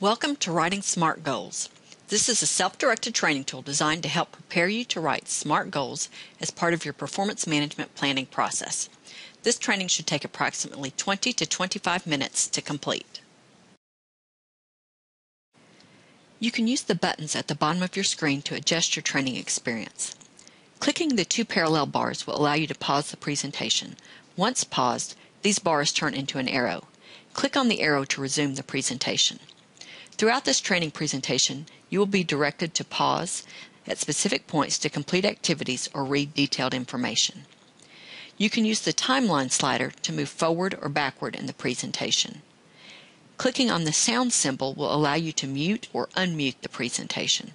Welcome to Writing SMART Goals. This is a self-directed training tool designed to help prepare you to write SMART goals as part of your performance management planning process. This training should take approximately 20 to 25 minutes to complete. You can use the buttons at the bottom of your screen to adjust your training experience. Clicking the two parallel bars will allow you to pause the presentation. Once paused, these bars turn into an arrow. Click on the arrow to resume the presentation. Throughout this training presentation, you will be directed to pause at specific points to complete activities or read detailed information. You can use the timeline slider to move forward or backward in the presentation. Clicking on the sound symbol will allow you to mute or unmute the presentation.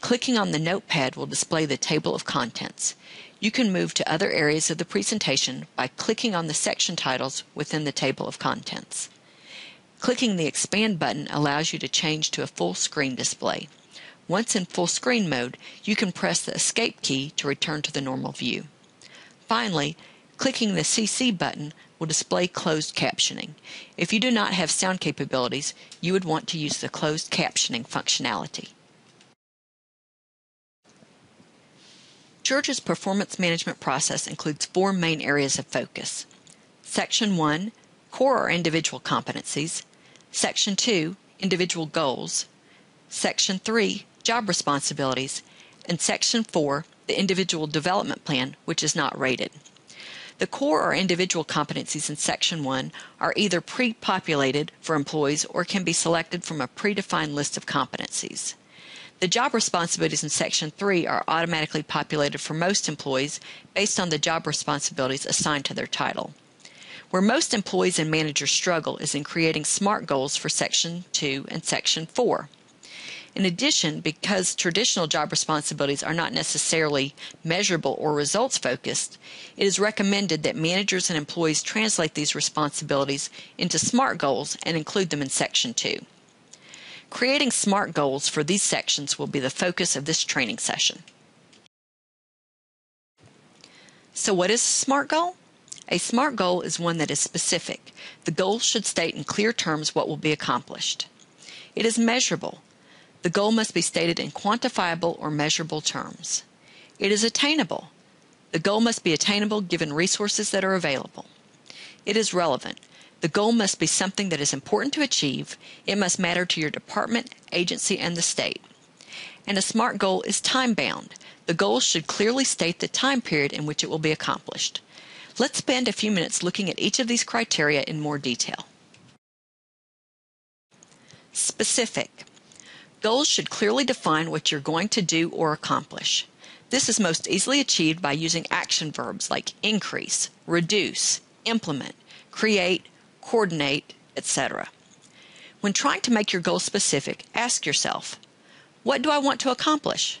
Clicking on the notepad will display the table of contents. You can move to other areas of the presentation by clicking on the section titles within the table of contents. Clicking the Expand button allows you to change to a full screen display. Once in full screen mode, you can press the Escape key to return to the normal view. Finally, clicking the CC button will display closed captioning. If you do not have sound capabilities, you would want to use the closed captioning functionality. Georgia's performance management process includes four main areas of focus. Section 1, Core or Individual Competencies. Section 2, Individual Goals. Section 3, Job Responsibilities. And Section 4, the Individual Development Plan, which is not rated. The core or individual competencies in Section 1 are either pre populated for employees or can be selected from a predefined list of competencies. The job responsibilities in Section 3 are automatically populated for most employees based on the job responsibilities assigned to their title. Where most employees and managers struggle is in creating SMART goals for Section 2 and Section 4. In addition, because traditional job responsibilities are not necessarily measurable or results focused, it is recommended that managers and employees translate these responsibilities into SMART goals and include them in Section 2. Creating SMART goals for these sections will be the focus of this training session. So, what is a SMART goal? A SMART goal is one that is specific. The goal should state in clear terms what will be accomplished. It is measurable. The goal must be stated in quantifiable or measurable terms. It is attainable. The goal must be attainable given resources that are available. It is relevant. The goal must be something that is important to achieve. It must matter to your department, agency, and the state. And a SMART goal is time bound. The goal should clearly state the time period in which it will be accomplished. Let's spend a few minutes looking at each of these criteria in more detail. Specific. Goals should clearly define what you're going to do or accomplish. This is most easily achieved by using action verbs like increase, reduce, implement, create, coordinate, etc. When trying to make your goal specific, ask yourself, what do I want to accomplish?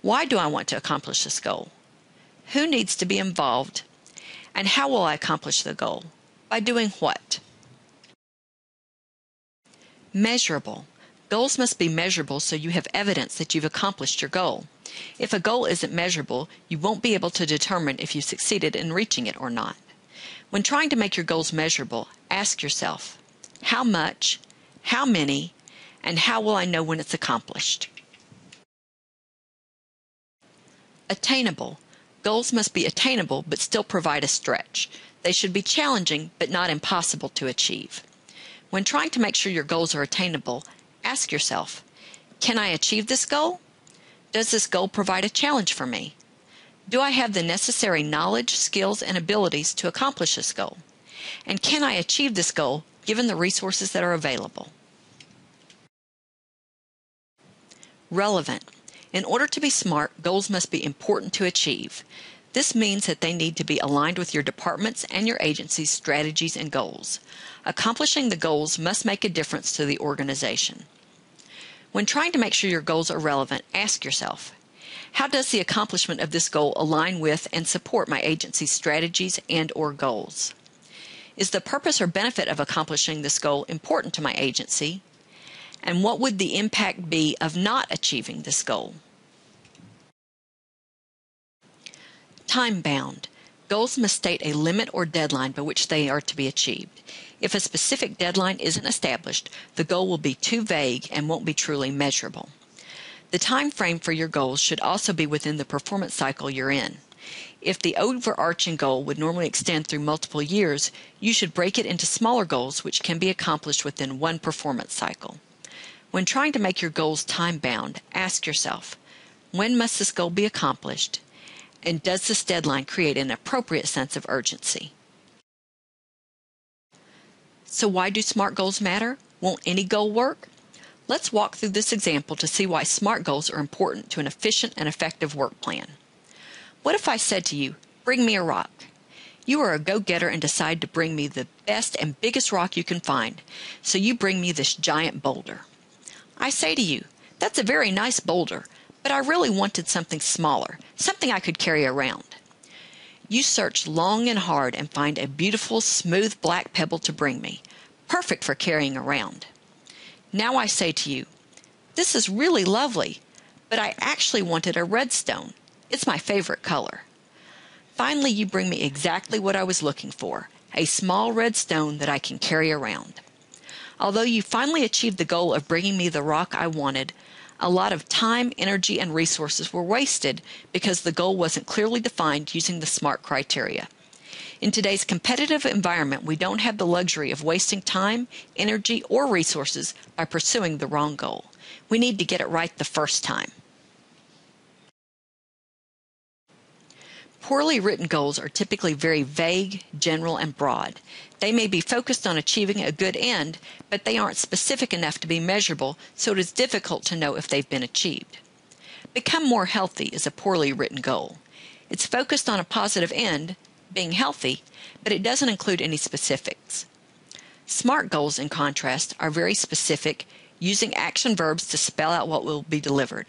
Why do I want to accomplish this goal? Who needs to be involved and how will I accomplish the goal? By doing what? Measurable. Goals must be measurable so you have evidence that you've accomplished your goal. If a goal isn't measurable, you won't be able to determine if you succeeded in reaching it or not. When trying to make your goals measurable, ask yourself, how much, how many, and how will I know when it's accomplished? Attainable. Goals must be attainable but still provide a stretch. They should be challenging but not impossible to achieve. When trying to make sure your goals are attainable, ask yourself Can I achieve this goal? Does this goal provide a challenge for me? Do I have the necessary knowledge, skills, and abilities to accomplish this goal? And can I achieve this goal given the resources that are available? Relevant. In order to be smart, goals must be important to achieve. This means that they need to be aligned with your department's and your agency's strategies and goals. Accomplishing the goals must make a difference to the organization. When trying to make sure your goals are relevant, ask yourself, how does the accomplishment of this goal align with and support my agency's strategies and or goals? Is the purpose or benefit of accomplishing this goal important to my agency? And what would the impact be of not achieving this goal? Time bound. Goals must state a limit or deadline by which they are to be achieved. If a specific deadline isn't established, the goal will be too vague and won't be truly measurable. The time frame for your goals should also be within the performance cycle you're in. If the overarching goal would normally extend through multiple years, you should break it into smaller goals which can be accomplished within one performance cycle. When trying to make your goals time bound, ask yourself, when must this goal be accomplished? And does this deadline create an appropriate sense of urgency? So why do SMART goals matter? Won't any goal work? Let's walk through this example to see why SMART goals are important to an efficient and effective work plan. What if I said to you, bring me a rock? You are a go-getter and decide to bring me the best and biggest rock you can find, so you bring me this giant boulder. I say to you, that's a very nice boulder, but I really wanted something smaller, something I could carry around. You search long and hard and find a beautiful, smooth black pebble to bring me, perfect for carrying around. Now I say to you, This is really lovely, but I actually wanted a red stone. It's my favorite color. Finally, you bring me exactly what I was looking for a small red stone that I can carry around. Although you finally achieved the goal of bringing me the rock I wanted, a lot of time, energy, and resources were wasted because the goal wasn't clearly defined using the SMART criteria. In today's competitive environment, we don't have the luxury of wasting time, energy, or resources by pursuing the wrong goal. We need to get it right the first time. Poorly written goals are typically very vague, general, and broad. They may be focused on achieving a good end, but they aren't specific enough to be measurable, so it is difficult to know if they've been achieved. Become more healthy is a poorly written goal. It's focused on a positive end, being healthy, but it doesn't include any specifics. SMART goals, in contrast, are very specific, using action verbs to spell out what will be delivered.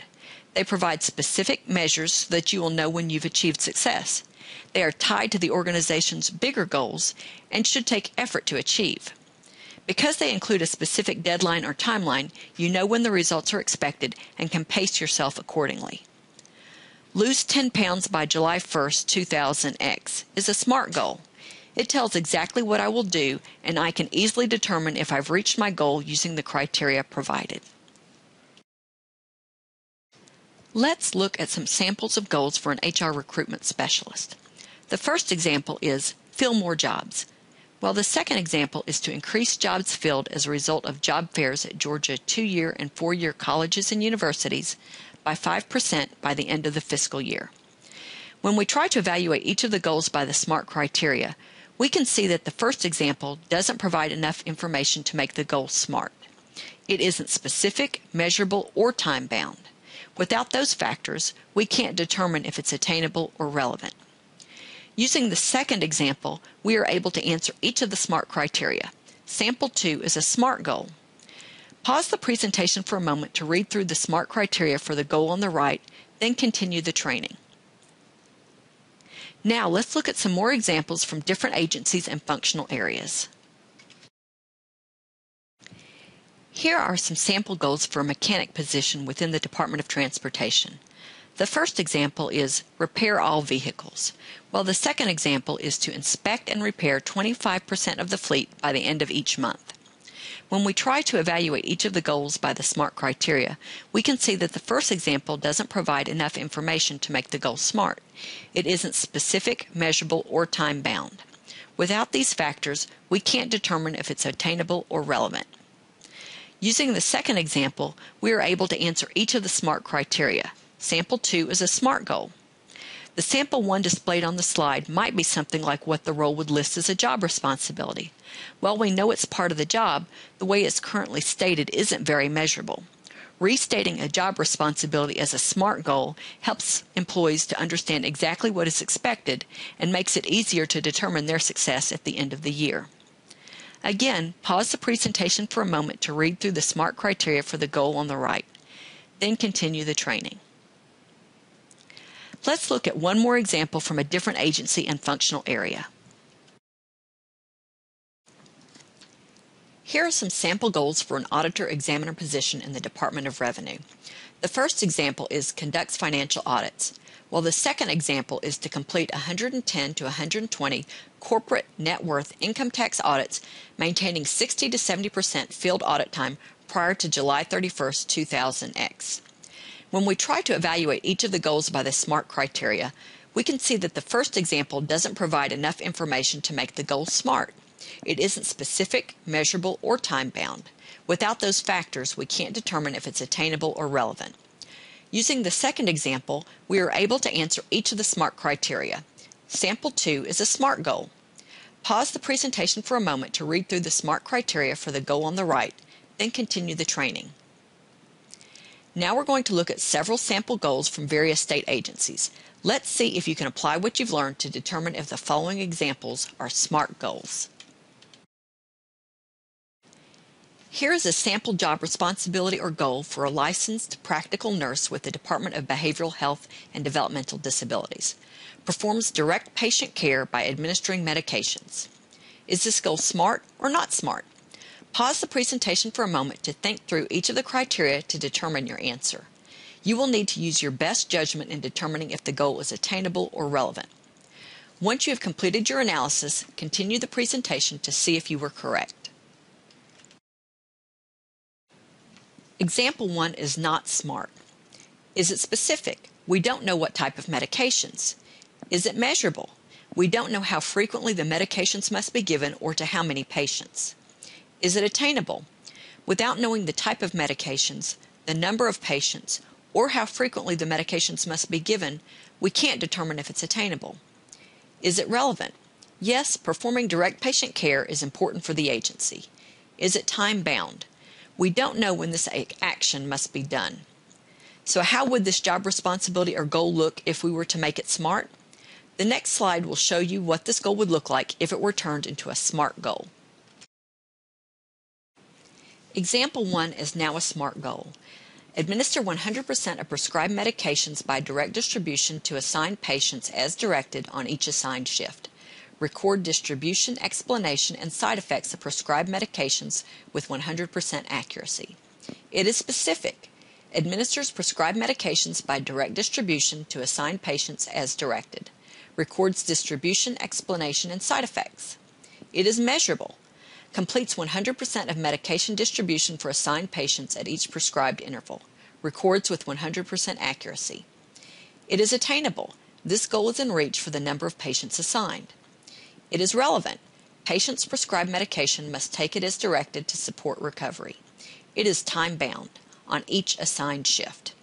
They provide specific measures so that you will know when you've achieved success. They are tied to the organization's bigger goals and should take effort to achieve. Because they include a specific deadline or timeline, you know when the results are expected and can pace yourself accordingly. Lose 10 pounds by July 1st, 2000X is a SMART goal. It tells exactly what I will do, and I can easily determine if I've reached my goal using the criteria provided. Let's look at some samples of goals for an HR recruitment specialist. The first example is fill more jobs, while the second example is to increase jobs filled as a result of job fairs at Georgia two year and four year colleges and universities by 5% by the end of the fiscal year. When we try to evaluate each of the goals by the SMART criteria, we can see that the first example doesn't provide enough information to make the goal SMART. It isn't specific, measurable, or time bound. Without those factors, we can't determine if it's attainable or relevant. Using the second example, we are able to answer each of the SMART criteria. Sample 2 is a SMART goal. Pause the presentation for a moment to read through the SMART criteria for the goal on the right, then continue the training. Now let's look at some more examples from different agencies and functional areas. Here are some sample goals for a mechanic position within the Department of Transportation. The first example is repair all vehicles, while the second example is to inspect and repair 25% of the fleet by the end of each month. When we try to evaluate each of the goals by the SMART criteria, we can see that the first example doesn't provide enough information to make the goal SMART. It isn't specific, measurable, or time bound. Without these factors, we can't determine if it's attainable or relevant. Using the second example, we are able to answer each of the SMART criteria. Sample 2 is a SMART goal. The sample 1 displayed on the slide might be something like what the role would list as a job responsibility. While we know it's part of the job, the way it's currently stated isn't very measurable. Restating a job responsibility as a SMART goal helps employees to understand exactly what is expected and makes it easier to determine their success at the end of the year. Again, pause the presentation for a moment to read through the SMART criteria for the goal on the right. Then continue the training. Let's look at one more example from a different agency and functional area. Here are some sample goals for an auditor examiner position in the Department of Revenue. The first example is conducts financial audits, while the second example is to complete 110 to 120 corporate net worth income tax audits maintaining 60 to 70% field audit time prior to July 31, 2000X. When we try to evaluate each of the goals by the SMART criteria, we can see that the first example doesn't provide enough information to make the goal SMART. It isn't specific, measurable, or time bound. Without those factors, we can't determine if it's attainable or relevant. Using the second example, we are able to answer each of the SMART criteria. Sample 2 is a SMART goal. Pause the presentation for a moment to read through the SMART criteria for the goal on the right, then continue the training. Now we're going to look at several sample goals from various state agencies. Let's see if you can apply what you've learned to determine if the following examples are SMART goals. Here is a sample job responsibility or goal for a licensed practical nurse with the Department of Behavioral Health and Developmental Disabilities. Performs direct patient care by administering medications. Is this goal smart or not smart? Pause the presentation for a moment to think through each of the criteria to determine your answer. You will need to use your best judgment in determining if the goal is attainable or relevant. Once you have completed your analysis, continue the presentation to see if you were correct. Example 1 is not SMART. Is it specific? We don't know what type of medications. Is it measurable? We don't know how frequently the medications must be given or to how many patients. Is it attainable? Without knowing the type of medications, the number of patients, or how frequently the medications must be given, we can't determine if it's attainable. Is it relevant? Yes, performing direct patient care is important for the agency. Is it time bound? We don't know when this action must be done. So, how would this job responsibility or goal look if we were to make it SMART? The next slide will show you what this goal would look like if it were turned into a SMART goal. Example 1 is now a SMART goal. Administer 100% of prescribed medications by direct distribution to assigned patients as directed on each assigned shift. Record distribution, explanation, and side effects of prescribed medications with 100% accuracy. It is specific. Administers prescribed medications by direct distribution to assigned patients as directed. Records distribution, explanation, and side effects. It is measurable completes 100% of medication distribution for assigned patients at each prescribed interval, records with 100% accuracy. It is attainable. This goal is in reach for the number of patients assigned. It is relevant. Patients prescribed medication must take it as directed to support recovery. It is time bound on each assigned shift.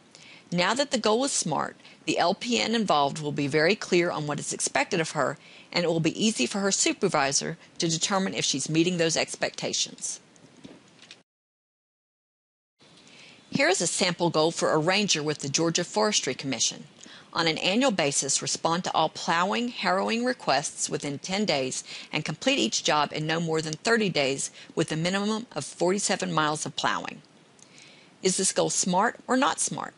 Now that the goal is SMART, the LPN involved will be very clear on what is expected of her and it will be easy for her supervisor to determine if she's meeting those expectations. Here is a sample goal for a ranger with the Georgia Forestry Commission. On an annual basis, respond to all plowing, harrowing requests within 10 days and complete each job in no more than 30 days with a minimum of 47 miles of plowing. Is this goal smart or not smart?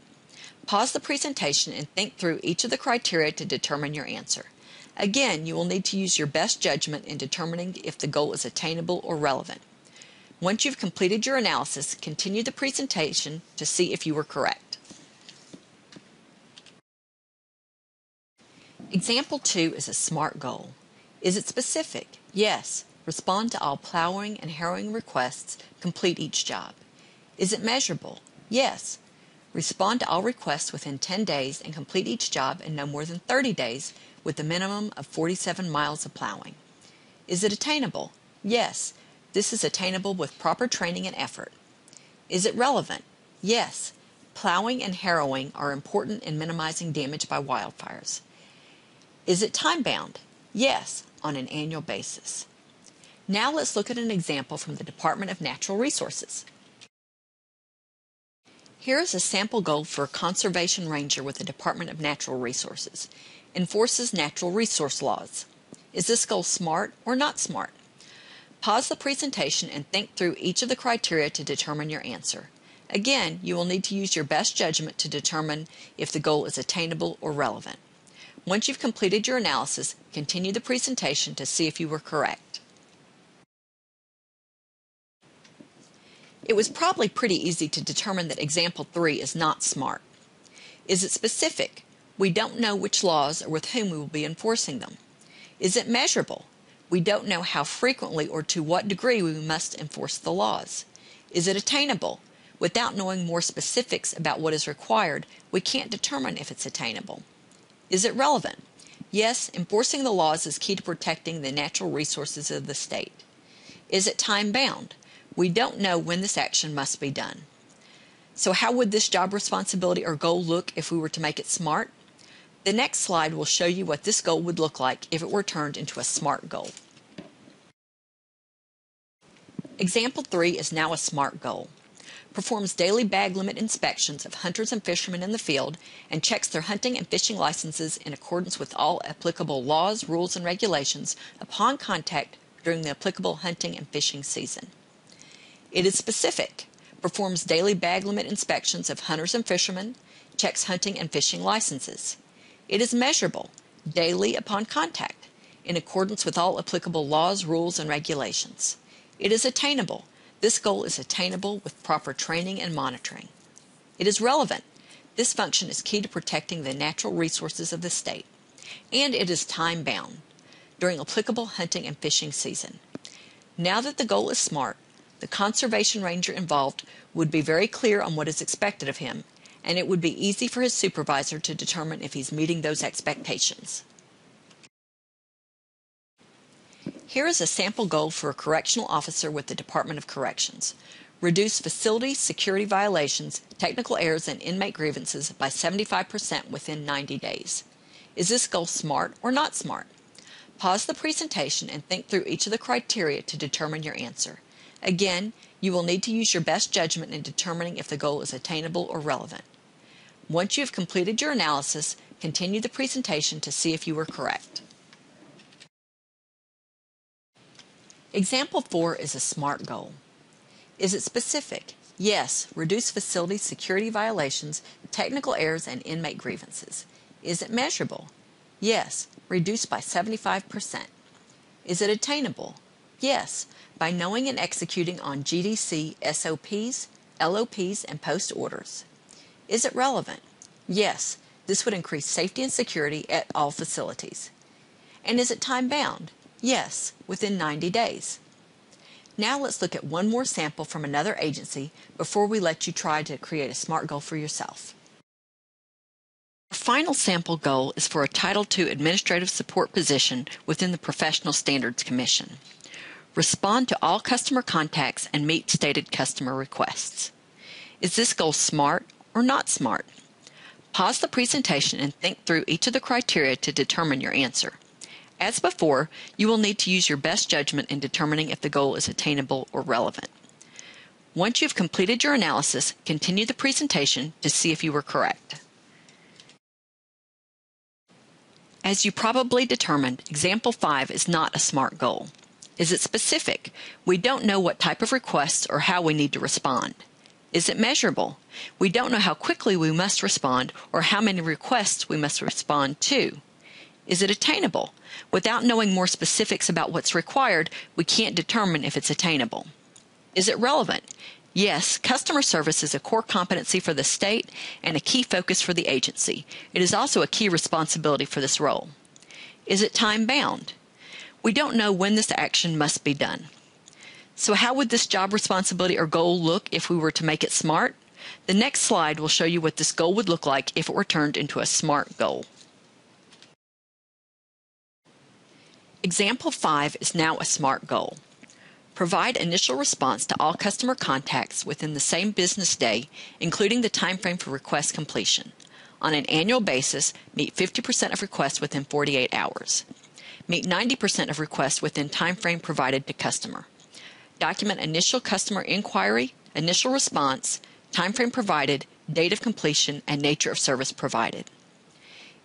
Pause the presentation and think through each of the criteria to determine your answer. Again, you will need to use your best judgment in determining if the goal is attainable or relevant. Once you've completed your analysis, continue the presentation to see if you were correct. Example 2 is a SMART goal. Is it specific? Yes. Respond to all plowing and harrowing requests, complete each job. Is it measurable? Yes. Respond to all requests within 10 days and complete each job in no more than 30 days with a minimum of 47 miles of plowing. Is it attainable? Yes, this is attainable with proper training and effort. Is it relevant? Yes, plowing and harrowing are important in minimizing damage by wildfires. Is it time bound? Yes, on an annual basis. Now let's look at an example from the Department of Natural Resources. Here is a sample goal for a conservation ranger with the Department of Natural Resources enforces natural resource laws. Is this goal smart or not smart? Pause the presentation and think through each of the criteria to determine your answer. Again, you will need to use your best judgment to determine if the goal is attainable or relevant. Once you've completed your analysis, continue the presentation to see if you were correct. It was probably pretty easy to determine that example 3 is not SMART. Is it specific? We don't know which laws or with whom we will be enforcing them. Is it measurable? We don't know how frequently or to what degree we must enforce the laws. Is it attainable? Without knowing more specifics about what is required, we can't determine if it's attainable. Is it relevant? Yes, enforcing the laws is key to protecting the natural resources of the state. Is it time bound? We don't know when this action must be done. So, how would this job responsibility or goal look if we were to make it smart? The next slide will show you what this goal would look like if it were turned into a SMART goal. Example 3 is now a SMART goal. Performs daily bag limit inspections of hunters and fishermen in the field and checks their hunting and fishing licenses in accordance with all applicable laws, rules, and regulations upon contact during the applicable hunting and fishing season. It is specific, performs daily bag limit inspections of hunters and fishermen, checks hunting and fishing licenses. It is measurable, daily upon contact, in accordance with all applicable laws, rules, and regulations. It is attainable. This goal is attainable with proper training and monitoring. It is relevant. This function is key to protecting the natural resources of the state. And it is time bound during applicable hunting and fishing season. Now that the goal is SMART, the conservation ranger involved would be very clear on what is expected of him, and it would be easy for his supervisor to determine if he's meeting those expectations. Here is a sample goal for a correctional officer with the Department of Corrections. Reduce facility security violations, technical errors, and inmate grievances by 75% within 90 days. Is this goal smart or not smart? Pause the presentation and think through each of the criteria to determine your answer. Again, you will need to use your best judgment in determining if the goal is attainable or relevant. Once you have completed your analysis, continue the presentation to see if you were correct. Example 4 is a SMART goal. Is it specific? Yes, reduce facility security violations, technical errors, and inmate grievances. Is it measurable? Yes, reduce by 75%. Is it attainable? Yes, by knowing and executing on GDC SOPs, LOPs, and post orders. Is it relevant? Yes, this would increase safety and security at all facilities. And is it time bound? Yes, within 90 days. Now let's look at one more sample from another agency before we let you try to create a SMART goal for yourself. Our final sample goal is for a Title II administrative support position within the Professional Standards Commission. Respond to all customer contacts and meet stated customer requests. Is this goal SMART or not SMART? Pause the presentation and think through each of the criteria to determine your answer. As before, you will need to use your best judgment in determining if the goal is attainable or relevant. Once you've completed your analysis, continue the presentation to see if you were correct. As you probably determined, example 5 is not a SMART goal. Is it specific? We don't know what type of requests or how we need to respond. Is it measurable? We don't know how quickly we must respond or how many requests we must respond to. Is it attainable? Without knowing more specifics about what's required, we can't determine if it's attainable. Is it relevant? Yes, customer service is a core competency for the state and a key focus for the agency. It is also a key responsibility for this role. Is it time bound? We don't know when this action must be done. So, how would this job responsibility or goal look if we were to make it smart? The next slide will show you what this goal would look like if it were turned into a SMART goal. Example 5 is now a SMART goal. Provide initial response to all customer contacts within the same business day, including the time frame for request completion. On an annual basis, meet 50% of requests within 48 hours. Meet 90% of requests within time frame provided to customer. Document initial customer inquiry, initial response, time frame provided, date of completion, and nature of service provided.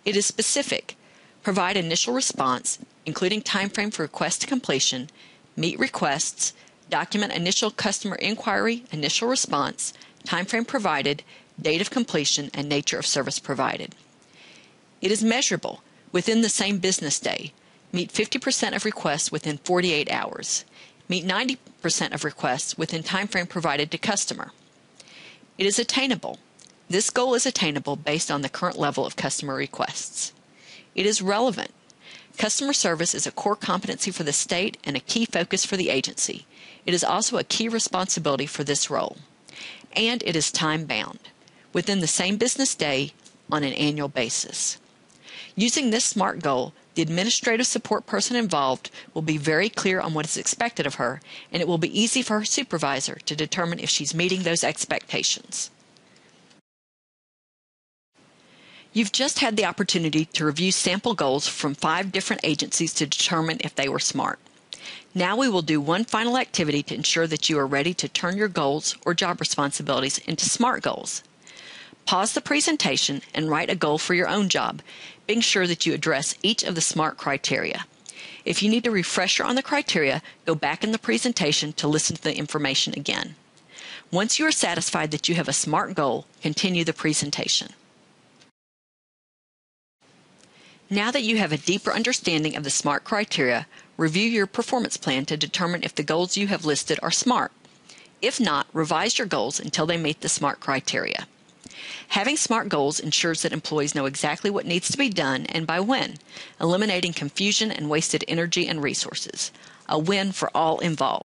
It is specific. Provide initial response, including time frame for request to completion, meet requests, document initial customer inquiry, initial response, time frame provided, date of completion, and nature of service provided. It is measurable within the same business day. Meet 50% of requests within 48 hours. Meet 90% of requests within time frame provided to customer. It is attainable. This goal is attainable based on the current level of customer requests. It is relevant. Customer service is a core competency for the state and a key focus for the agency. It is also a key responsibility for this role. And it is time bound, within the same business day on an annual basis. Using this SMART goal, the administrative support person involved will be very clear on what is expected of her, and it will be easy for her supervisor to determine if she's meeting those expectations. You've just had the opportunity to review sample goals from five different agencies to determine if they were SMART. Now we will do one final activity to ensure that you are ready to turn your goals or job responsibilities into SMART goals. Pause the presentation and write a goal for your own job, being sure that you address each of the SMART criteria. If you need a refresher on the criteria, go back in the presentation to listen to the information again. Once you are satisfied that you have a SMART goal, continue the presentation. Now that you have a deeper understanding of the SMART criteria, review your performance plan to determine if the goals you have listed are SMART. If not, revise your goals until they meet the SMART criteria. Having SMART goals ensures that employees know exactly what needs to be done and by when, eliminating confusion and wasted energy and resources. A win for all involved.